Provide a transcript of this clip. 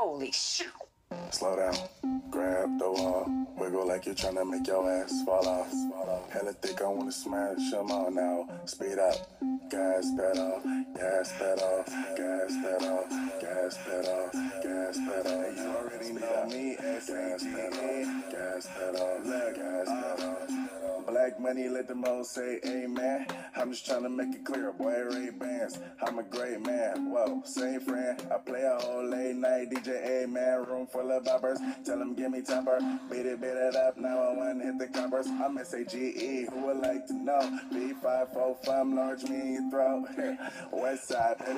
Holy shit. Slow down, grab the wall, wiggle like you're trying to make your ass fall off. Hella thick, I wanna smash them all now. Speed up, gas pedal, gas pedal, gas pedal, gas pedal, gas pedal. You already know me, gas pedal, gas pedal, gas pedal. Black money, let the most say amen. I'm just trying to make it clear, boy, Ray-Bans. I'm a great man, whoa, same friend. I play a whole late night DJ, amen. Room full of boppers, tell them give me temper. Beat it, beat it up, now I wanna hit the covers. I'm S-A-G-E, who would like to know? B545, large me throat. West side, baby.